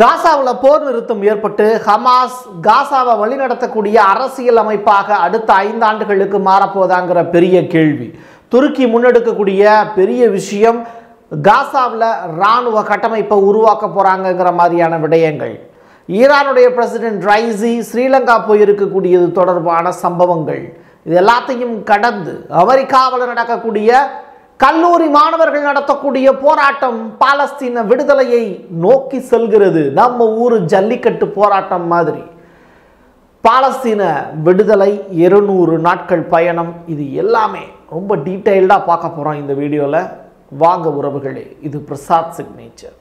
காசாவில் போர் நிறுத்தம் ஏற்பட்டு ஹமாஸ் காசாவை வழிநடத்தக்கூடிய அரசியல் அமைப்பாக அடுத்த ஐந்தாண்டுகளுக்கு மாறப்போதாங்கிற பெரிய கேள்வி. துருக்கி முன்னெடுக்கக்கூடிய பெரிய விஷயம் காசாவில் இராணுவ கட்டமைப்பை உருவாக்க போகிறாங்கங்கிற மாதிரியான விடயங்கள். ஈரானுடைய பிரசிடென்ட் ரைசி ஸ்ரீலங்கா போயிருக்கக்கூடியது தொடர்பான சம்பவங்கள். இது எல்லாத்தையும் கடந்து அமெரிக்காவில் நடக்கக்கூடிய கல்லூரி மாணவர்கள் நடத்தக்கூடிய போராட்டம் பாலஸ்தீன விடுதலையை நோக்கி செல்கிறது. நம்ம ஊர் ஜல்லிக்கட்டு போராட்டம் மாதிரி. பாலஸ்தீன விடுதலை இருநூறு நாட்கள் பயணம். இது எல்லாமே ரொம்ப டீட்டெயில்டாக பார்க்க போகிறோம் இந்த வீடியோவில் வாங்க உறவுகளே இது பிரசாத் சிக்னேச்சர்.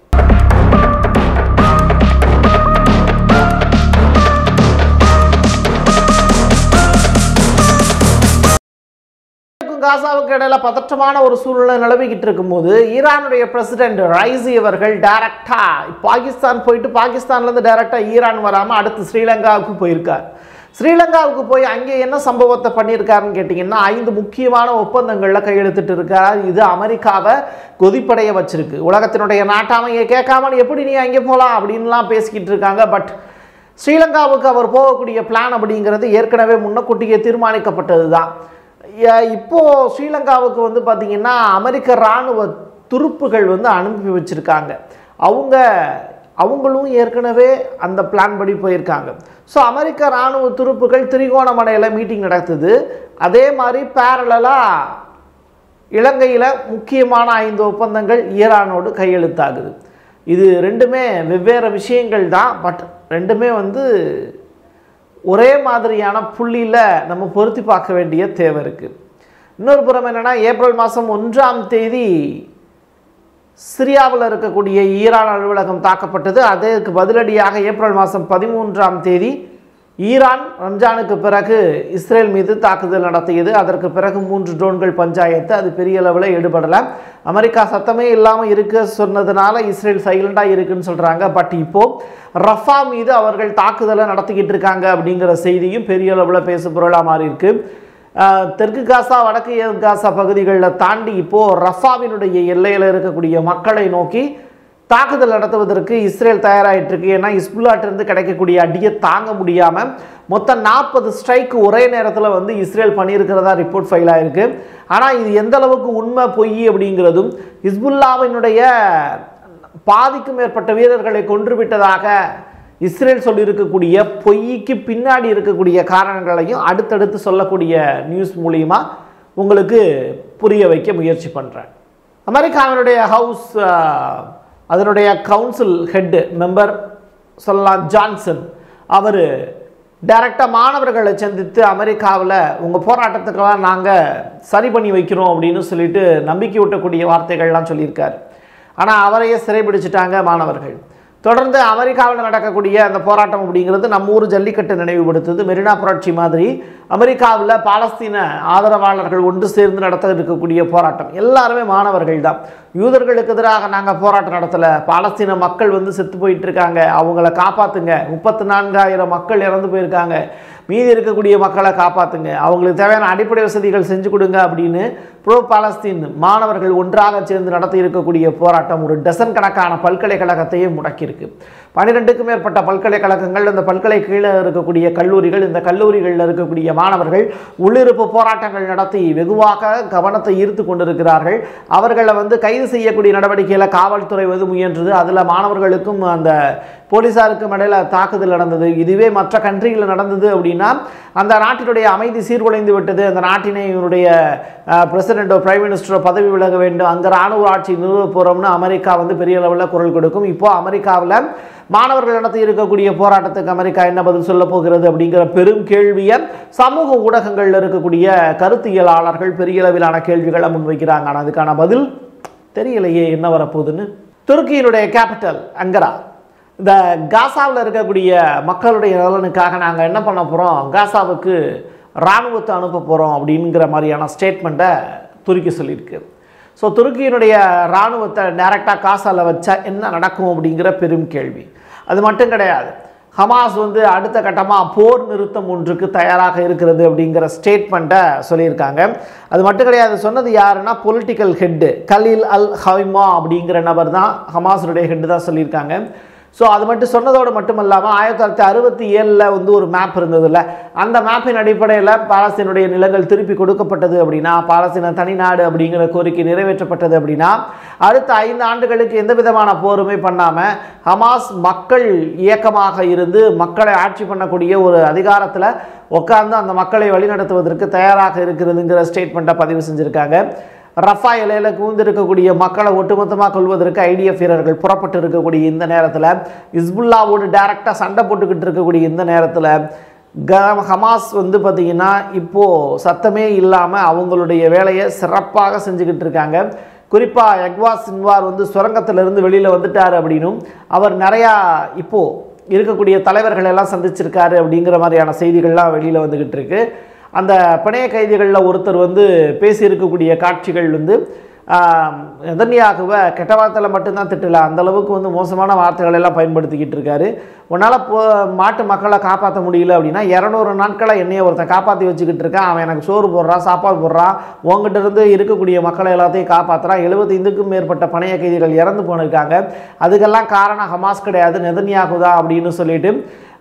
காசாவுக்கு இடையில பதற்றமான ஒரு சூழ்நிலை நிலவிக்கிட்டு இருக்கும்போது ஈரானுடைய பிரசிடென்ட் ரைசி அவர்கள் டைரக்டா பாகிஸ்தான் போயிட்டு பாகிஸ்தான்லேருந்து டைரக்டா ஈரான் வராமல் அடுத்து ஸ்ரீலங்காவுக்கு போயிருக்கார். ஸ்ரீலங்காவுக்கு போய் அங்கே என்ன சம்பவத்தை பண்ணியிருக்காருன்னு கேட்டிங்கன்னா ஐந்து முக்கியமான ஒப்பந்தங்களில் கையெழுத்திட்டு இருக்கார். இது அமெரிக்காவை கொதிப்படைய வச்சிருக்கு. உலகத்தினுடைய நாட்டாமையை கேட்காம எப்படி நீ அங்கே போகலாம் அப்படின்லாம் பேசிக்கிட்டு இருக்காங்க. பட் ஸ்ரீலங்காவுக்கு அவர் போகக்கூடிய பிளான் அப்படிங்கிறது ஏற்கனவே முன்னக்கூட்டியே தீர்மானிக்கப்பட்டது தான் இப்போ ஸ்ரீலங்காவுக்கு வந்து பார்த்திங்கன்னா அமெரிக்க இராணுவ துருப்புகள் வந்து அனுப்பி வச்சுருக்காங்க. அவங்க அவங்களும் ஏற்கனவே அந்த பிளான் படி போயிருக்காங்க. ஸோ அமெரிக்க இராணுவ துருப்புகள் திரிகோணமலையில் மீட்டிங் நடத்துது அதே மாதிரி பேரலாக இலங்கையில் முக்கியமான ஐந்து ஒப்பந்தங்கள் ஈரானோடு கையெழுத்தாகுது. இது ரெண்டுமே வெவ்வேறு விஷயங்கள் தான் பட் ரெண்டுமே வந்து ஒரே மாதிரியான புள்ளியில் நம்ம பொருத்தி பார்க்க வேண்டிய தேவை இருக்குது இன்னொரு புறம் என்னென்னா ஏப்ரல் மாதம் ஒன்றாம் தேதி சிரியாவில் இருக்கக்கூடிய ஈரான் அலுவலகம் தாக்கப்பட்டது. அதற்கு பதிலடியாக ஏப்ரல் மாதம் பதிமூன்றாம் தேதி ஈரான் ரம்ஜானுக்கு பிறகு இஸ்ரேல் மீது தாக்குதல் நடத்தியது. அதற்கு பிறகு மூன்று ட்ரோன்கள் பஞ்சாயத்து. அது பெரிய அளவில் ஈடுபடலை. அமெரிக்கா சத்தமே இல்லாமல் இருக்க சொன்னதுனால இஸ்ரேல் சைலண்டாக இருக்குன்னு சொல்கிறாங்க பட் இப்போது ரஃபா மீது அவர்கள் தாக்குதலை நடத்திக்கிட்டு இருக்காங்க அப்படிங்கிற செய்தியும் பெரிய அளவில் பேசு பொருளாக மாறி இருக்கு. தெற்கு காசா வடக்கு காசா பகுதிகளில் தாண்டி இப்போது ரஃபாவினுடைய எல்லையில் இருக்கக்கூடிய மக்களை நோக்கி தாக்குதல் நடத்துவதற்கு இஸ்ரேல் தயாராகிட்டு இருக்கு ஏன்னா இஸ்புல்லாட்டிருந்து கிடைக்கக்கூடிய அடியை தாங்க முடியாமல் மொத்தம் நாற்பது ஸ்ட்ரைக்கு ஒரே நேரத்தில் வந்து இஸ்ரேல் பண்ணியிருக்கிறதா ரிப்போர்ட் ஃபைல் ஆயிருக்கு. ஆனால் இது எந்த அளவுக்கு உண்மை பொய் அப்படிங்கிறதும் இஸ்புல்லாவினுடைய பாதிக்கும் மேற்பட்ட வீரர்களை கொன்று விட்டதாக இஸ்ரேல் சொல்லியிருக்கக்கூடிய பொய்க்கு பின்னாடி இருக்கக்கூடிய காரணங்களையும் அடுத்தடுத்து சொல்லக்கூடிய நியூஸ் மூலியமாக உங்களுக்கு புரிய வைக்க முயற்சி பண்ணுறேன் அமெரிக்காவினுடைய ஹவுஸ் அதனுடைய கவுன்சில் ஹெட்டு மெம்பர் சொல்லலாம் ஜான்சன் அவர் டைரக்டாக மாணவர்களை சந்தித்து அமெரிக்காவில் உங்கள் போராட்டத்துக்கெல்லாம் நாங்கள் சரி பண்ணி வைக்கிறோம் அப்படின்னு சொல்லிட்டு நம்பிக்கை ஊட்டக்கூடிய வார்த்தைகள்லாம் சொல்லியிருக்கார். ஆனால் அவரையே சிறைபிடிச்சிட்டாங்க மாணவர்கள். தொடர்ந்து அமெரிக்காவில் நடக்கக்கூடிய அந்த போராட்டம் அப்படிங்கிறது நம்ம ஊர் ஜல்லிக்கட்டு நினைவுபடுத்துது. மெரினா புரட்சி மாதிரி அமெரிக்காவில் பாலஸ்தீன ஆதரவாளர்கள் ஒன்று சேர்ந்து நடத்த இருக்கக்கூடிய போராட்டம். எல்லாருமே மாணவர்கள் தான். யூதர்களுக்கு எதிராக நாங்கள் போராட்டம் நடத்தலை. பாலஸ்தீன மக்கள் வந்து செத்து போயிட்டு இருக்காங்க அவங்கள காப்பாற்றுங்க முப்பத்தி நான்காயிரம் மக்கள் இறந்து போயிருக்காங்க. மீதி இருக்கக்கூடிய மக்களை காப்பாற்றுங்க அவங்களுக்கு தேவையான அடிப்படை வசதிகள் செஞ்சு கொடுங்க அப்படின்னு ப்ரோ பாலஸ்தீன் மாணவர்கள் ஒன்றாக சேர்ந்து நடத்தி இருக்கக்கூடிய போராட்டம் ஒரு டசன் கணக்கான பல்கலைக்கழகத்தையே முடக்கியிருக்கு. பன்னிரெண்டுக்கும் மேற்பட்ட பல்கலைக்கழகங்கள் இந்த பல்கலை கீழே இருக்கக்கூடிய கல்லூரிகள் இந்த கல்லூரிகளில் இருக்கக்கூடிய மாணவர்கள் உள்ளிருப்பு போராட்டங்கள் நடத்தி வெகுவாக கவனத்தை ஈர்த்து கொண்டிருக்கிறார்கள். அவர்களை வந்து கைது செய்யக்கூடிய நடவடிக்கையில் காவல்துறை வந்து முயன்றது. அதில் மாணவர்களுக்கும் அந்த போலீஸாருக்கும் இடையில் தாக்குதல் நடந்தது. இதுவே மற்ற கண்ட்ரிகளில் நடந்தது அப்படின்னா அந்த நாட்டினுடைய அமைதி சீர்குலைந்து விட்டது. அந்த நாட்டினுடைய பிரசிடென்ட்டோ பிரைம் மினிஸ்டரோ பதவி விலக வேண்டும். அந்த ராணுவ ஆட்சி நிறுவ போகிறோம்னு அமெரிக்கா வந்து பெரிய அளவில் குரல் கொடுக்கும். இப்போ அமெரிக்காவில் மாணவர்கள் நடத்தி இருக்கக்கூடிய போராட்டத்துக்கு அமெரிக்கா என்ன பதில் சொல்ல போகிறது அப்படிங்கிற பெரும் கேள்வியை சமூக ஊடகங்களில் இருக்கக்கூடிய கருத்தியலாளர்கள் பெரிய அளவிலான கேள்விகளை முன்வைக்கிறாங்க. ஆனால் அதுக்கான பதில் தெரியலையே என்ன வரப்போகுதுன்னு? துருக்கியினுடைய கேபிட்டல் அங்கரா. இந்த காசாவில் இருக்கக்கூடிய மக்களுடைய நலனுக்காக நாங்கள் என்ன பண்ண போகிறோம் காசாவுக்கு இராணுவத்தை அனுப்ப போகிறோம் அப்படிங்கிற மாதிரியான ஸ்டேட்மெண்ட்டை துருக்கி சொல்லியிருக்கு ஸோ துருக்கியினுடைய இராணுவத்தை டைரெக்டாக காசால் வச்சா என்ன நடக்கும் அப்படிங்கிற பெரும் கேள்வி. அது மட்டும் கிடையாது. ஹமாஸ் வந்து அடுத்த கட்டமாக போர் நிறுத்தம் ஒன்றுக்கு தயாராக இருக்கிறது அப்படிங்கிற ஸ்டேட்மெண்ட்டை சொல்லியிருக்காங்க. அது மட்டும் கிடையாது சொன்னது யாருன்னா political head Khalil al Haima அப்படிங்கிற நபர் தான் ஹமாஸுடைய ஹெட்டு தான் சொல்லியிருக்காங்க. ஸோ அது மட்டும் சொன்னதோடு மட்டும் இல்லாமல் ஆயிரத்தி தொள்ளாயிரத்தி அறுபத்தி ஏழில் வந்து ஒரு மேப் இருந்ததுல்ல. அந்த மேப்பின் அடிப்படையில் பாலஸ்தீனுடைய நிலங்கள் திருப்பி கொடுக்கப்பட்டது அப்படின்னா பாலஸ்தீன தனிநாடு அப்படிங்கிற கோரிக்கை நிறைவேற்றப்பட்டது அப்படின்னா அடுத்த ஐந்து ஆண்டுகளுக்கு எந்த விதமான போருமே பண்ணாமல் ஹமாஸ் மக்கள் இயக்கமாக இருந்து மக்களை ஆட்சி பண்ணக்கூடிய ஒரு அதிகாரத்தில் உட்கார்ந்து அந்த மக்களை வழிநடத்துவதற்கு தயாராக இருக்கிறதுங்கிற ஸ்டேட்மெண்ட்டை பதிவு செஞ்சுருக்காங்க. ரஃபா இலையில கூந்திருக்கக்கூடிய மக்களை ஒட்டுமொத்தமாக கொள்வதற்கு ஐடிஎஃப் வீரர்கள் புறப்பட்டு இருக்கக்கூடிய இந்த நேரத்தில் இஸ்புல்லாவோடு டைரெக்டாக சண்டை போட்டுக்கிட்டு இருக்கக்கூடிய இந்த நேரத்தில் க ஹமாஸ் வந்து பார்த்திங்கன்னா இப்போது சத்தமே இல்லாமல் அவங்களுடைய வேலையை சிறப்பாக செஞ்சுக்கிட்டு இருக்காங்க. குறிப்பாக எக்வா சின்வார் வந்து சுரங்கத்திலிருந்து வெளியில் வந்துட்டார் அப்படின்னும் அவர் நிறையா இப்போது இருக்கக்கூடிய தலைவர்களெல்லாம் சந்திச்சிருக்காரு அப்படிங்கிற மாதிரியான செய்திகள்லாம் வெளியில் வந்துக்கிட்டு இருக்குது அந்த பிணைய கைதிகளில் ஒருத்தர் வந்து பேசியிருக்கக்கூடிய காட்சிகள் வந்து நெதன்யாகுவை கெட்ட வார்த்தையில் மட்டும்தான் திட்டல. அந்தளவுக்கு வந்து மோசமான வார்த்தைகள் எல்லாம் பயன்படுத்திக்கிட்டு இருக்காரு. உன்னால் போ மாட்டு மக்களை காப்பாற்ற முடியல அப்படின்னா இரநூறு நாட்களை என்னையை ஒருத்தன் காப்பாற்றி வச்சுக்கிட்டு இருக்கான். அவன் எனக்கு சோறு போடுறான் சாப்பாடு போடுறான் உங்ககிட்ட இருந்து இருக்கக்கூடிய மக்களை எல்லாத்தையும் காப்பாற்றுறான் எழுபத்தைந்துக்கும் மேற்பட்ட பணைய கைதிகள் இறந்து போனிருக்காங்க. அதுக்கெல்லாம் காரணம் ஹமாஸ் கிடையாது நெதன்யாகு தான் அப்படின்னு சொல்லிட்டு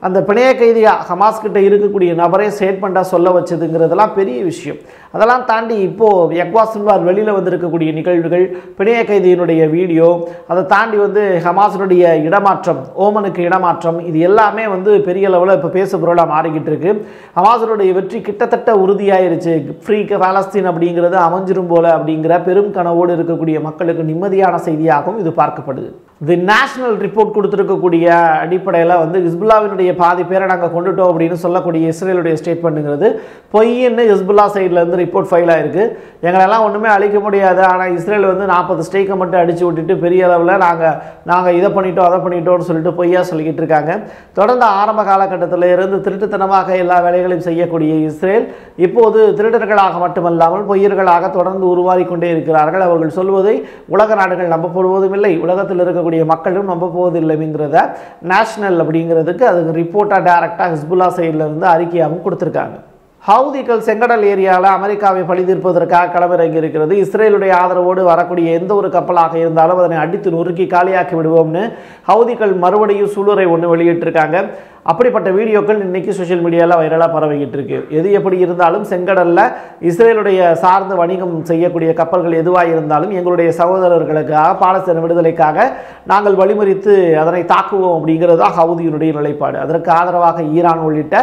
அந்த பிணைய கைதியாக ஹமாஸ் கிட்ட இருக்கக்கூடிய நபரே ஸ்டேட்மெண்ட்டாக சொல்ல வச்சதுங்கிறதெல்லாம் பெரிய விஷயம். அதெல்லாம் தாண்டி இப்போது யக்வா சில்வார் வெளியில் வந்திருக்கக்கூடிய நிகழ்வுகள் பிணைய கைதியினுடைய வீடியோ அதை தாண்டி வந்து ஹமாஸினுடைய இடமாற்றம் ஓமனுக்கு இடமாற்றம் இது எல்லாமே வந்து பெரிய லெவலில் இப்போ பேசு பொருளாக மாறிக்கிட்டு இருக்கு. ஹமாஸினுடைய வெற்றி கிட்டத்தட்ட உறுதியாயிருச்சு. ஃப்ரீ பாலஸ்தீன் அப்படிங்கிறது அமைஞ்சிரும் போல அப்படிங்கிற பெரும் கனவோடு இருக்கக்கூடிய மக்களுக்கு நிம்மதியான செய்தியாகவும் இது பார்க்கப்படுது. தி நேஷனல் ரிப்போர்ட் கொடுத்துருக்கக்கூடிய அடிப்படையில் வந்து ஹிஸ்புல்லாவினுடைய பாதி பேரை நாங்கள் கொண்டுட்டோம் அப்படின்னு சொல்லக்கூடிய இஸ்ரேலுடைய ஸ்டேட்மெண்ட்டுங்கிறது பொய்ன்னு ஹிஸ்புல்லா சைட்லேருந்து ரிப்போர்ட் ஃபைல் ஆயிருக்கு. எங்களெல்லாம் ஒன்றுமே அழிக்க முடியாது. ஆனால் இஸ்ரேல் வந்து நாற்பது ஸ்டேக்கை மட்டும் அடித்து விட்டுட்டு பெரிய அளவில் நாங்கள் நாங்கள் இதை பண்ணிட்டோம் அதை பண்ணிட்டோம்னு சொல்லிட்டு பொய்யா சொல்லிக்கிட்டு இருக்காங்க. தொடர்ந்து ஆரம்ப காலகட்டத்தில் இருந்து திருட்டுத்தனமாக எல்லா வேலைகளையும் செய்யக்கூடிய இஸ்ரேல் இப்போது திருடர்களாக மட்டுமல்லாமல் பொய்யர்களாக தொடர்ந்து உருவாகி கொண்டே இருக்கிறார்கள். அவர்கள் சொல்வதை உலக நாடுகள் நம்பப்படுவதும் இல்லை. உலகத்தில் இருக்கக்கூடிய மக்களும் நம்ப போவதில்லைங்கிறத நேஷனல் அப்படிங்கிறதுக்கு அதுக்கு ரிப்போர்ட்டாக டைரக்டாக ஹிஸ்புல்லா சைடில் இருந்து அறிக்கையாகவும் கொடுத்துருக்காங்க. ஹவுதிகள் செங்கடல் ஏரியாவில் அமெரிக்காவை பழிதீர்ப்பதற்காக களமிறங்கி இருக்கிறது. இஸ்ரேலுடைய ஆதரவோடு வரக்கூடிய எந்த ஒரு கப்பலாக இருந்தாலும் அதனை அடித்து நொறுக்கி காலியாக்கி விடுவோம்னு ஹவுதிகள் மறுபடியும் சூளுரை ஒன்று வெளியிட்டிருக்காங்க. அப்படிப்பட்ட வீடியோக்கள் இன்றைக்கி சோஷியல் மீடியாவில் வைரலாக பரவிக்கிட்டு இருக்கு. எது எப்படி இருந்தாலும் செங்கடலில் இஸ்ரேலுடைய சார்ந்த வணிகம் செய்யக்கூடிய கப்பல்கள் எதுவாக இருந்தாலும் எங்களுடைய சகோதரர்களுக்காக பாலஸ்தீன விடுதலைக்காக நாங்கள் வழிமறித்து அதனை தாக்குவோம் அப்படிங்கிறது தான் ஹவுதியினுடைய நிலைப்பாடு. அதற்கு ஆதரவாக ஈரான் உள்ளிட்ட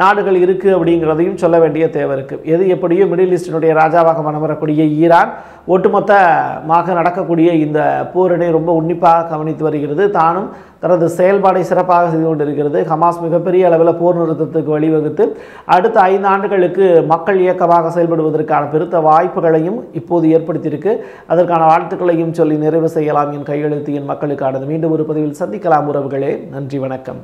நாடுகள் இருக்குது அப்படிங்கிறதையும் சொல்ல வேண்டிய தேவை இருக்குது எது எப்படியோ மிடில் ஈஸ்டினுடைய ராஜாவாக மனம் வரக்கூடிய ஈரான் ஒட்டுமொத்தமாக நடக்கக்கூடிய இந்த போரினை ரொம்ப உன்னிப்பாக கவனித்து வருகிறது. தானும் தனது செயல்பாடை சிறப்பாக செய்து கொண்டிருக்கிறது. ஹமாஸ் மிகப்பெரிய அளவில் போர் நிறுத்தத்துக்கு வழிவகுத்து அடுத்த ஐந்து ஆண்டுகளுக்கு மக்கள் இயக்கமாக செயல்படுவதற்கான பெருத்த வாய்ப்புகளையும் இப்போது ஏற்படுத்தியிருக்கு. அதற்கான வாழ்த்துக்களையும் சொல்லி நிறைவு செய்யலாம் என் கையெழுத்து என் மக்களுக்கானது. மீண்டும் ஒரு பதிவில் சந்திக்கலாம் உறவுகளே. நன்றி வணக்கம்.